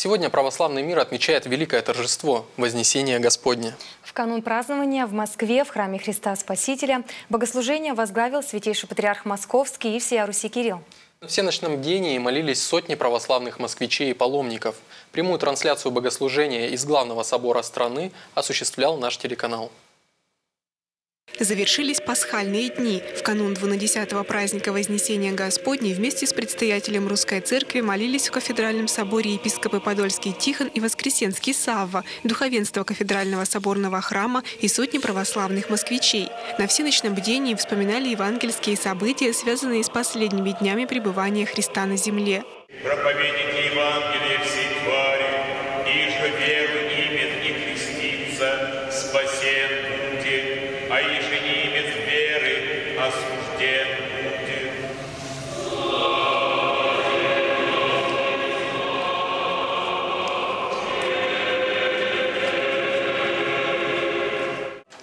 Сегодня православный мир отмечает великое торжество – Вознесение Господне. В канун празднования в Москве в храме Христа Спасителя богослужение возглавил святейший патриарх Московский и всея Руси Кирилл. На всеночном бдении молились сотни православных москвичей и паломников. Прямую трансляцию богослужения из главного собора страны осуществлял наш телеканал. Завершились пасхальные дни. В канун 12-го праздника Вознесения Господней вместе с предстоятелем Русской Церкви молились в Кафедральном соборе епископы Подольский Тихон и Воскресенский Савва, духовенство Кафедрального соборного храма и сотни православных москвичей. На всеночном бдении вспоминали евангельские события, связанные с последними днями пребывания Христа на земле. Проповедник Евангелие did.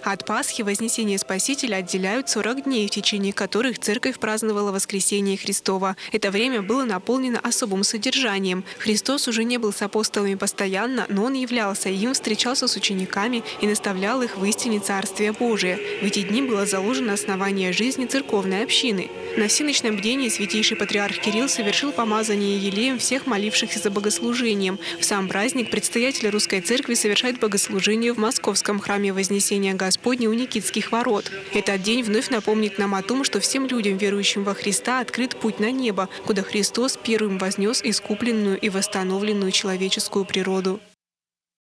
От Пасхи Вознесение Спасителя отделяют 40 дней, в течение которых Церковь праздновала Воскресение Христова. Это время было наполнено особым содержанием. Христос уже не был с апостолами постоянно, но Он являлся им, встречался с учениками и наставлял их в истине Царствия Божия. В эти дни было заложено основание жизни церковной общины. На всеночном бдении святейший патриарх Кирилл совершил помазание елеем всех молившихся за богослужением. В сам праздник предстоятель Русской Церкви совершает богослужение в Московском храме Вознесения Господня у Никитских ворот. Этот день вновь напомнит нам о том, что всем людям, верующим во Христа, открыт путь на небо, куда Христос первым вознес искупленную и восстановленную человеческую природу.